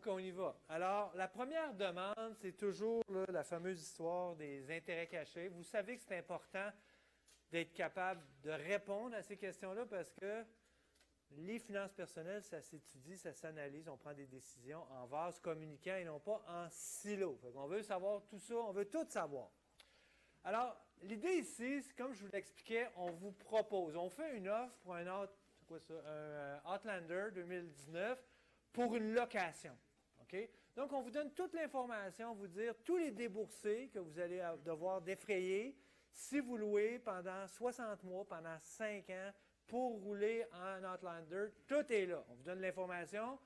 OK, on y va. Alors, la première demande, c'est toujours la fameuse histoire des intérêts cachés. Vous savez que c'est important d'être capable de répondre à ces questions-là parce que les finances personnelles, ça s'étudie, ça s'analyse, on prend des décisions en vase communicant et non pas en silo. on veut savoir tout ça, on veut tout savoir. Alors, l'idée ici, c'est comme je vous l'expliquais, on vous propose, on fait une offre pour un, autre, un euh, Outlander 2019 pour une location. Donc, on vous donne toute l'information, vous dire tous les déboursés que vous allez devoir défrayer si vous louez pendant 60 mois, pendant 5 ans, pour rouler en Outlander. Tout est là. On vous donne l'information.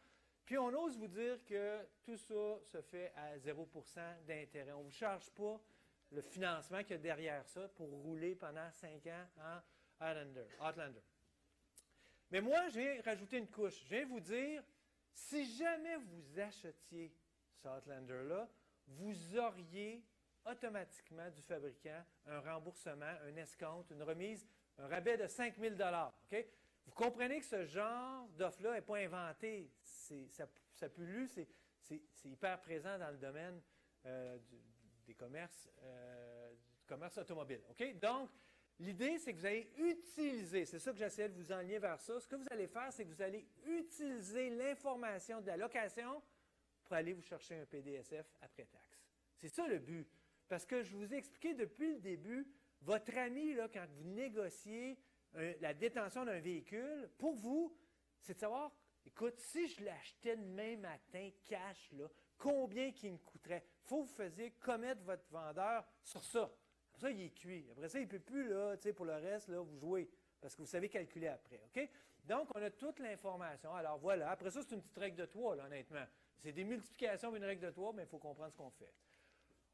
Puis on ose vous dire que tout ça se fait à 0% d'intérêt. On ne vous charge pas le financement qu'il y a derrière ça pour rouler pendant 5 ans en Outlander. Mais moi, je viens rajouter une couche. Je viens vous dire, si jamais vous achetiez ce Outlander-là, vous auriez automatiquement du fabricant un remboursement, un escompte, une remise, un rabais de 5 000 OK? Vous comprenez que ce genre d'offre-là n'est pas inventé. Ça, ça lu, c'est hyper présent dans le domaine euh, des commerces, euh, du commerce automobile. Donc, L'idée, c'est que vous allez utiliser, c'est ça que j'essaie de vous enligner vers ça. Ce que vous allez faire, c'est que vous allez utiliser l'information de la location pour aller vous chercher un PDSF après taxe. C'est ça le but. Parce que je vous ai expliqué depuis le début, votre ami, là, quand vous négociez la détention d'un véhicule, pour vous, c'est de savoir, écoute, si je l'achetais demain matin cash, là, combien il me coûterait? Il faut vous faisiez commettre votre vendeur sur ça. Après ça, il est cuit. Après ça, il ne peut plus, là, pour le reste, là, vous jouer. Parce que vous savez calculer après. OK? Donc, on a toute l'information. Alors, voilà. Après ça, c'est une petite règle de trois, là, honnêtement. C'est des multiplications une règle de trois, mais il faut comprendre ce qu'on fait.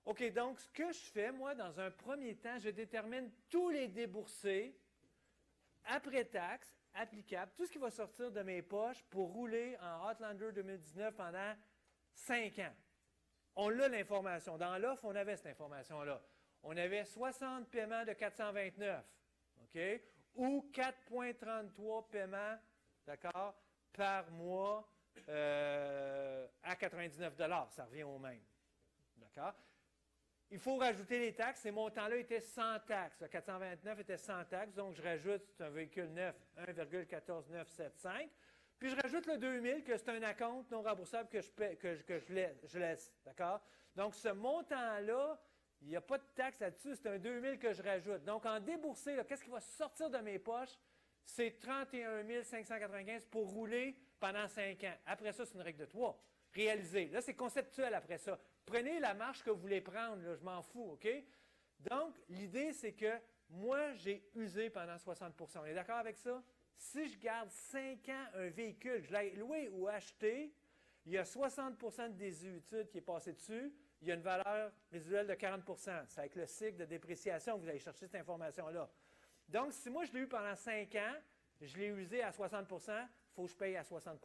OK, donc, ce que je fais, moi, dans un premier temps, je détermine tous les déboursés après taxe applicables, tout ce qui va sortir de mes poches pour rouler en Outlander 2019 pendant cinq ans. On a l'information. Dans l'offre, on avait cette information-là on avait 60 paiements de 429, OK? Ou 4,33 paiements, d'accord, par mois euh, à 99 Ça revient au même. D'accord? Il faut rajouter les taxes. Ces montants-là étaient sans taxes. Le 429 était sans taxes, donc je rajoute, c'est un véhicule neuf, 1,14975. Puis je rajoute le 2000, que c'est un acompte non remboursable que je, laisse. Je laisse d'accord? Donc ce montant-là, il n'y a pas de taxe là-dessus, c'est un 2000 que je rajoute. Donc, en déboursé, qu'est-ce qui va sortir de mes poches? C'est 31 595 pour rouler pendant 5 ans. Après ça, c'est une règle de 3. Réalisé. Là, c'est conceptuel après ça. Prenez la marche que vous voulez prendre, je m'en fous, OK? Donc, l'idée, c'est que moi, j'ai usé pendant 60% On est d'accord avec ça? Si je garde 5 ans un véhicule, je l'ai loué ou acheté, il y a 60% de désuétude qui est passé dessus, il y a une valeur résiduelle de 40% C'est avec le cycle de dépréciation que vous allez chercher cette information-là. Donc, si moi, je l'ai eu pendant 5 ans, je l'ai usé à 60% il faut que je paye à 60%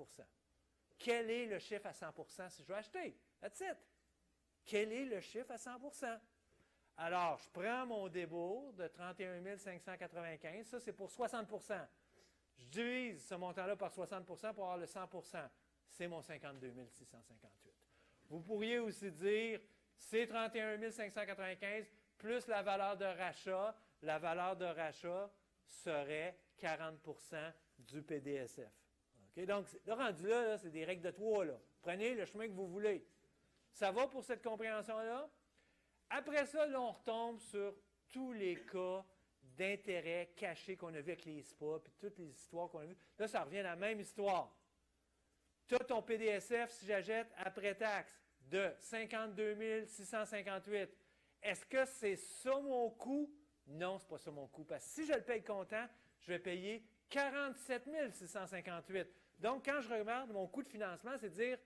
Quel est le chiffre à 100% si je veux acheter? That's it. Quel est le chiffre à 100% Alors, je prends mon débours de 31 595. Ça, c'est pour 60% Je divise ce montant-là par 60% pour avoir le 100% C'est mon 52 658. Vous pourriez aussi dire, c'est 31 595 plus la valeur de rachat. La valeur de rachat serait 40% du PDSF. Donc, le rendu là, c'est des règles de trois. Prenez le chemin que vous voulez. Ça va pour cette compréhension-là? Après ça, là, on retombe sur tous les cas d'intérêt cachés qu'on a vu avec les SPA, puis toutes les histoires qu'on a vues. Là, ça revient à la même histoire. Tu as ton PDSF, si j'achète, après taxe, de 52 658. Est-ce que c'est ça mon coût? Non, ce n'est pas ça mon coût. Parce que si je le paye comptant, je vais payer 47 658. Donc, quand je regarde mon coût de financement, c'est dire,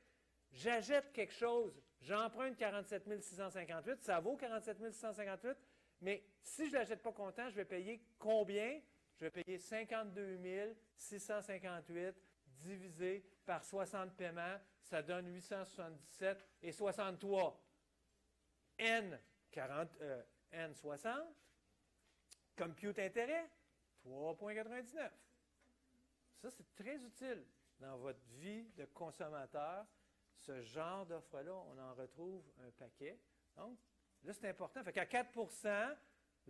j'achète quelque chose, j'emprunte 47 658, ça vaut 47 658, mais si je ne l'achète pas comptant, je vais payer combien? Je vais payer 52 658 divisé par 60 paiements, ça donne 877 et 63. N, 40, euh, N 60. Compute intérêt, 3,99. Ça, c'est très utile dans votre vie de consommateur. ce genre d'offre-là, on en retrouve un paquet. Donc, là, c'est important. Fait qu'à 4% là,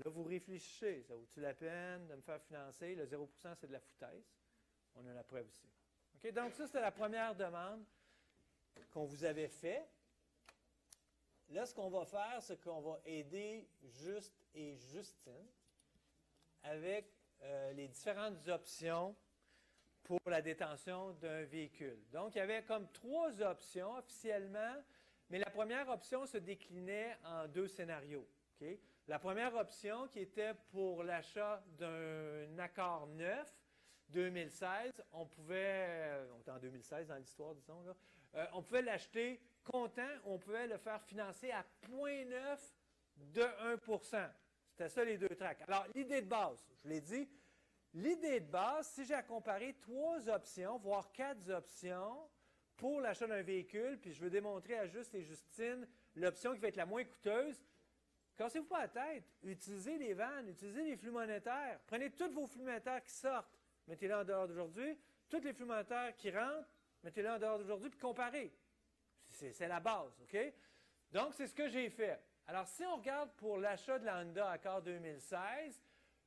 vous réfléchissez. Ça vaut-il la peine de me faire financer? Le 0% c'est de la foutaise. On a la preuve ici. Donc, ça, c'était la première demande qu'on vous avait faite. Là, ce qu'on va faire, c'est qu'on va aider Juste et Justine avec euh, les différentes options pour la détention d'un véhicule. Donc, il y avait comme trois options officiellement, mais la première option se déclinait en deux scénarios. La première option qui était pour l'achat d'un accord neuf 2016, on pouvait, on est en 2016 dans l'histoire, disons, euh, on pouvait l'acheter comptant, on pouvait le faire financer à 0,9 de 1% C'était ça les deux tracks. Alors, l'idée de base, je l'ai dit, l'idée de base, si j'ai à comparer trois options, voire quatre options pour l'achat d'un véhicule, puis je veux démontrer à Juste et Justine l'option qui va être la moins coûteuse, cassez-vous pas la tête, utilisez les vannes, utilisez les flux monétaires, prenez tous vos flux monétaires qui sortent, mettez-les en dehors d'aujourd'hui, tous les flux monétaires qui rentrent, mettez-les en dehors d'aujourd'hui, puis comparez. C'est la base, OK? Donc, c'est ce que j'ai fait. Alors, si on regarde pour l'achat de la Honda Accord 2016,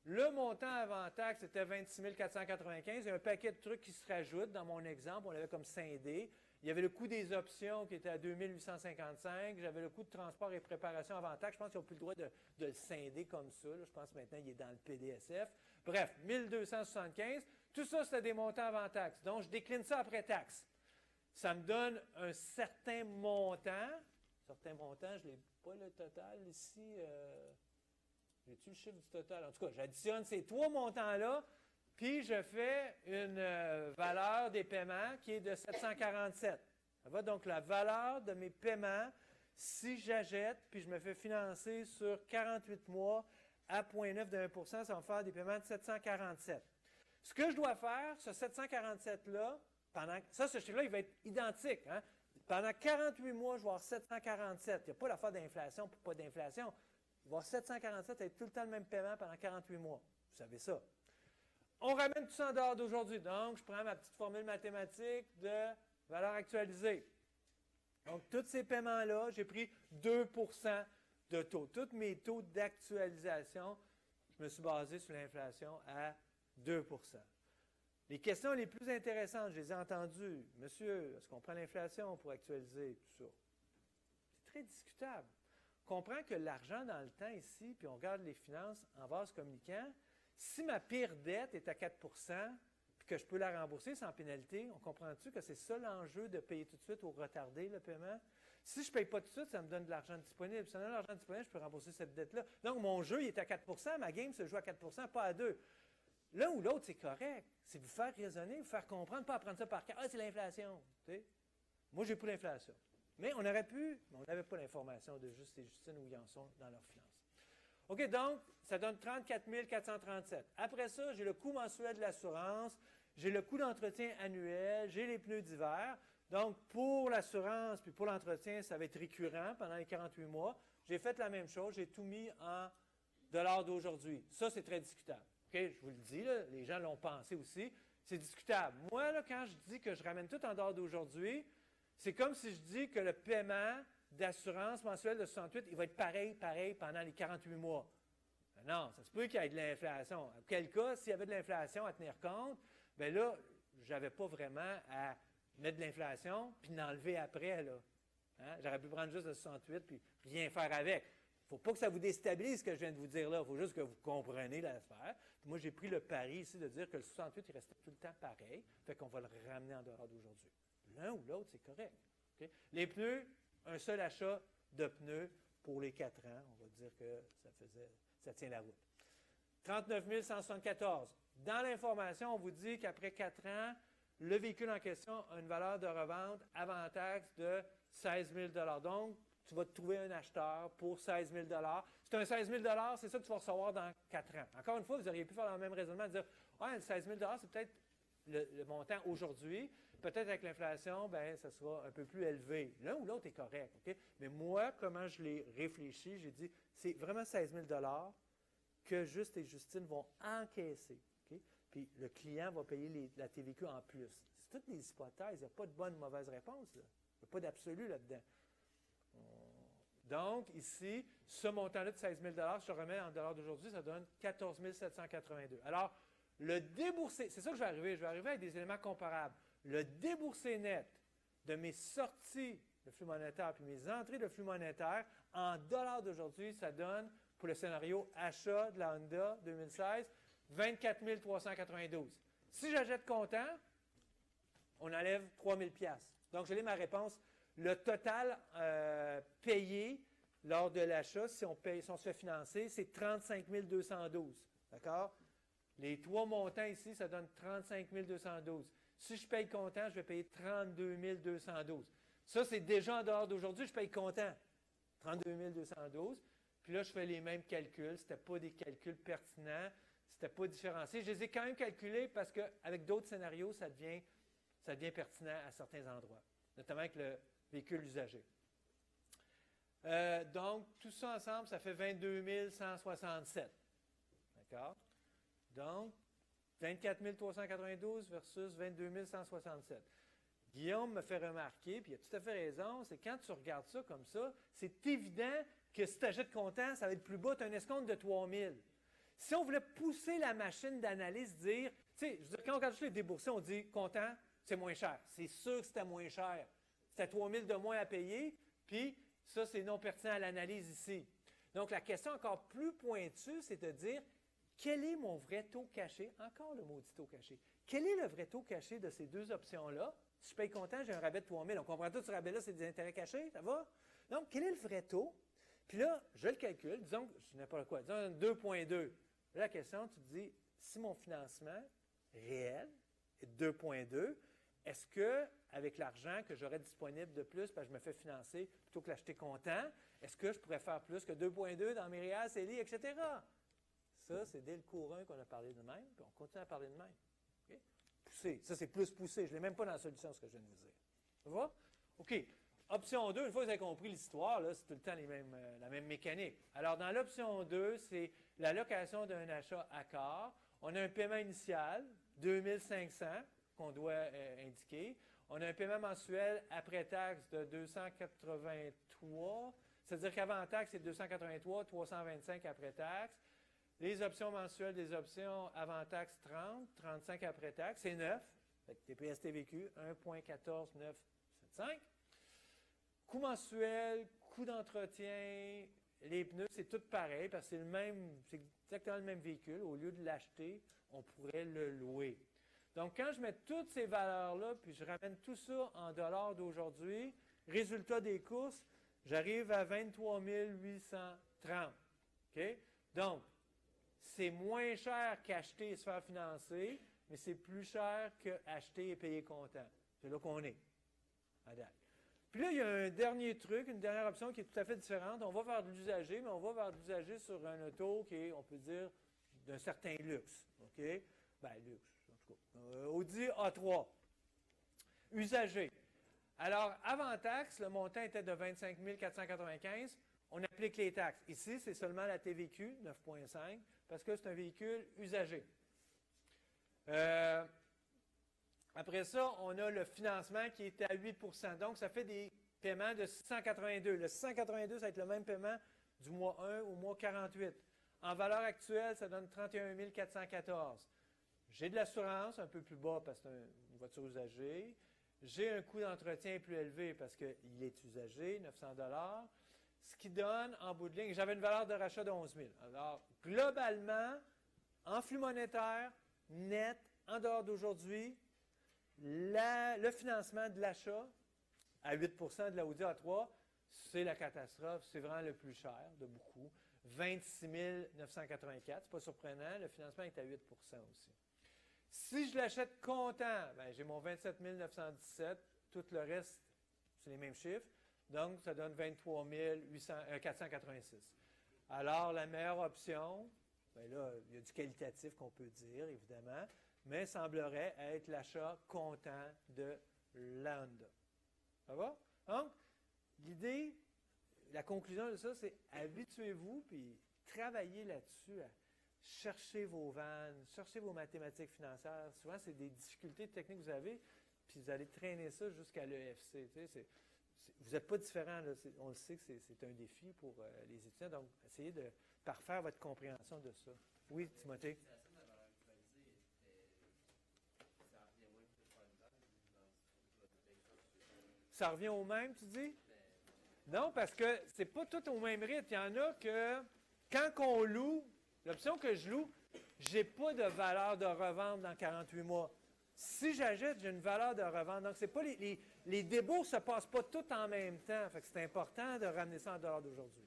le montant avant taxe était 26 495. Il y a un paquet de trucs qui se rajoutent. Dans mon exemple, on l'avait comme scindé. Il y avait le coût des options qui était à 2855. J'avais le coût de transport et préparation avant taxe. Je pense qu'ils n'ont plus le droit de, le scinder comme ça. Je pense que maintenant, il est dans le PDSF. Bref, 1275. Tout ça, c'était des montants avant taxe. Donc, je décline ça après taxe. Ça me donne un certain montant. Certain montant, je n'ai pas le total ici. Euh, J'ai-tu le chiffre du total? En tout cas, j'additionne ces trois montants-là, puis je fais une euh, valeur des paiements qui est de 747. Ça va donc la valeur de mes paiements si j'achète, puis je me fais financer sur 48 mois à 0,9 de 1% ça va faire des paiements de 747. Ce que je dois faire, ce 747-là, pendant, ça, ce chiffre-là, il va être identique. Hein? Pendant 48 mois, je vais avoir 747. Il n'y a pas l'affaire d'inflation pour pas d'inflation. Je vais avoir 747 être tout le temps le même paiement pendant 48 mois. Vous savez ça. On ramène tout ça en dehors d'aujourd'hui. Donc, je prends ma petite formule mathématique de valeur actualisée. Donc, tous ces paiements-là, j'ai pris 2 de taux. Tous mes taux d'actualisation, je me suis basé sur l'inflation à 2% Les questions les plus intéressantes, je les ai entendues. Monsieur, est-ce qu'on prend l'inflation pour actualiser tout ça? C'est très discutable. On comprend que l'argent dans le temps ici, puis on regarde les finances en vase communicant, si ma pire dette est à 4% puis que je peux la rembourser sans pénalité, on comprend-tu que c'est ça l'enjeu de payer tout de suite ou retarder le paiement? Si je ne paye pas tout de suite, ça me donne de l'argent disponible. Si ça me donne de l'argent disponible, je peux rembourser cette dette-là. Donc, mon jeu, il est à 4% ma game se joue à 4% pas à 2 L'un ou l'autre, c'est correct. C'est vous faire raisonner, vous faire comprendre, pas apprendre ça par cœur. Ah, c'est l'inflation. Moi, j'ai pas l'inflation. Mais on aurait pu, mais on n'avait pas l'information de Juste et Justine où ils en sont dans leurs finances. OK, donc, ça donne 34 437. Après ça, j'ai le coût mensuel de l'assurance, j'ai le coût d'entretien annuel, j'ai les pneus d'hiver. Donc, pour l'assurance puis pour l'entretien, ça va être récurrent pendant les 48 mois. J'ai fait la même chose, j'ai tout mis en dollars d'aujourd'hui. Ça, c'est très discutable je vous le dis, les gens l'ont pensé aussi. C'est discutable. Moi, là, quand je dis que je ramène tout en dehors d'aujourd'hui, c'est comme si je dis que le paiement d'assurance mensuelle de 68, il va être pareil, pareil pendant les 48 mois. non, ça se peut qu'il y ait de l'inflation. Quel cas, s'il y avait de l'inflation à tenir compte, bien là, je n'avais pas vraiment à mettre de l'inflation puis l'enlever après. Là. Hein? J'aurais pu prendre juste le 68 puis rien faire avec ne faut pas que ça vous déstabilise ce que je viens de vous dire là. Il faut juste que vous compreniez l'affaire. Moi, j'ai pris le pari ici de dire que le 68, il restait tout le temps pareil. Fait qu'on va le ramener en dehors d'aujourd'hui. L'un ou l'autre, c'est correct. Les pneus, un seul achat de pneus pour les quatre ans. On va dire que ça, faisait, ça tient la route. 39 174. Dans l'information, on vous dit qu'après quatre ans, le véhicule en question a une valeur de revente avant taxe de 16 000 Donc, tu vas trouver un acheteur pour 16 000 C'est un 16 000 c'est ça que tu vas recevoir dans 4 ans. Encore une fois, vous auriez pu faire le même raisonnement, dire Ouais, 16 000 c'est peut-être le, montant aujourd'hui. Peut-être avec l'inflation, ben, ça sera un peu plus élevé. L'un ou l'autre est correct. Mais moi, comment je l'ai réfléchi, j'ai dit c'est vraiment 16 000 que Juste et Justine vont encaisser. Puis le client va payer la TVQ en plus. C'est toutes les hypothèses. Il n'y a pas de bonne ou mauvaise réponse. Il n'y a pas d'absolu là-dedans. Donc, ici, ce montant-là de 16 000 si je remets en dollars d'aujourd'hui, ça donne 14 782. Alors, le déboursé, c'est ça que je vais arriver, je vais arriver avec des éléments comparables. Le déboursé net de mes sorties de flux monétaire puis mes entrées de flux monétaire en dollars d'aujourd'hui, ça donne, pour le scénario achat de la Honda 2016, 24 392. Si j'achète comptant, on enlève 3 000 Donc, je l'ai ma réponse. Le total euh, payé lors de l'achat, si on, si on se fait financer, c'est 35 212. D'accord? Les trois montants ici, ça donne 35 212. Si je paye comptant, je vais payer 32 212. Ça, c'est déjà en dehors d'aujourd'hui, je paye comptant. 32 212. Puis là, je fais les mêmes calculs. Ce n'était pas des calculs pertinents. Ce n'était pas différencié. Je les ai quand même calculés parce qu'avec d'autres scénarios, ça devient, pertinent à certains endroits, notamment avec le véhicule usagé. Euh, donc, tout ça ensemble, ça fait 22 167. D'accord? Donc, 24 392 versus 22 167. Guillaume me fait remarquer, puis il a tout à fait raison, c'est quand tu regardes ça comme ça, c'est évident que si tu achètes comptant, ça va être plus bas, tu as un escompte de 3000. Si on voulait pousser la machine d'analyse, dire, tu sais, je veux dire, quand on regarde les déboursés, on dit comptant, c'est moins cher. C'est sûr que c'était moins cher. C'était 3000 de moins à payer, puis ça, c'est non pertinent à l'analyse ici. Donc, la question encore plus pointue, c'est de dire, quel est mon vrai taux caché? Encore le maudit taux caché. Quel est le vrai taux caché de ces deux options-là? Si je paye comptant, j'ai un rabais de 3000. On comprend tout ce rabais-là, c'est des intérêts cachés, ça va? Donc, quel est le vrai taux? Puis là, je le calcule, disons, je sais pas quoi, disons 2.2. La question, tu te dis, si mon financement réel est 2.2, est-ce que, avec l'argent que j'aurais disponible de plus, parce que je me fais financer plutôt que l'acheter comptant, est-ce que je pourrais faire plus que 2.2 dans mes réels, CELI, etc.? Ça, c'est dès le cours 1 qu'on a parlé de même, puis on continue à parler de même. Ça, c'est plus poussé. Je ne l'ai même pas dans la solution, ce que je viens de vous dire. Ça va? OK. Option 2, une fois que vous avez compris l'histoire, c'est tout le temps euh, la même mécanique. Alors, dans l'option 2, c'est l'allocation d'un achat quart. On a un paiement initial, 2500, qu'on doit euh, indiquer. On a un paiement mensuel après taxe de 283. C'est-à-dire qu'avant taxe, c'est 283, 325 après taxe. Les options mensuelles des options avant taxe 30, 35 après taxe, c'est 9. TPS TVQ 1.14975. Coût mensuel, coût d'entretien, les pneus, c'est tout pareil parce que c'est le même, c'est exactement le même véhicule. Au lieu de l'acheter, on pourrait le louer. Donc, quand je mets toutes ces valeurs-là, puis je ramène tout ça en dollars d'aujourd'hui, résultat des courses, j'arrive à 23 830. OK? Donc, c'est moins cher qu'acheter et se faire financer, mais c'est plus cher qu'acheter et payer comptant. C'est là qu'on est, Puis là, il y a un dernier truc, une dernière option qui est tout à fait différente. On va vers de l'usager, mais on va vers de l'usager sur un auto qui est, on peut dire, d'un certain luxe. OK? Ben, luxe, en tout cas. Euh, Audi A3. Usager. Alors, avant taxe, le montant était de 25 495 on applique les taxes. Ici, c'est seulement la TVQ, 9,5, parce que c'est un véhicule usagé. Euh, après ça, on a le financement qui est à 8% Donc, ça fait des paiements de 682. Le 682, ça va être le même paiement du mois 1 au mois 48. En valeur actuelle, ça donne 31 414. J'ai de l'assurance un peu plus bas parce que c'est une voiture usagée. J'ai un coût d'entretien plus élevé parce qu'il est usagé, 900 ce qui donne, en bout de ligne, j'avais une valeur de rachat de 11 000. Alors, globalement, en flux monétaire, net, en dehors d'aujourd'hui, le financement de l'achat à 8% de la Audi A3, c'est la catastrophe. C'est vraiment le plus cher de beaucoup. 26 984. C'est pas surprenant. Le financement est à 8% aussi. Si je l'achète comptant, ben, j'ai mon 27 917. Tout le reste, c'est les mêmes chiffres. Donc, ça donne 23 486. Euh, Alors, la meilleure option, bien là, il y a du qualitatif qu'on peut dire, évidemment, mais semblerait être l'achat comptant de la Ça va? Donc, l'idée, la conclusion de ça, c'est habituez-vous, puis travaillez là-dessus, à chercher vos vannes, chercher vos mathématiques financières. Souvent, c'est des difficultés techniques que vous avez, puis vous allez traîner ça jusqu'à l'EFC. Vous n'êtes pas différent. On le sait que c'est un défi pour euh, les étudiants. Donc, essayez de parfaire votre compréhension de ça. Oui, Timothée? Ça revient au même, tu dis? Non, parce que c'est pas tout au même rythme. Il y en a que, quand on loue, l'option que je loue, j'ai pas de valeur de revente dans 48 mois. Si j'ajoute, j'ai une valeur de revente. Donc, c'est pas les, les, les ne se passent pas tout en même temps. Fait que c'est important de ramener ça en dehors d'aujourd'hui.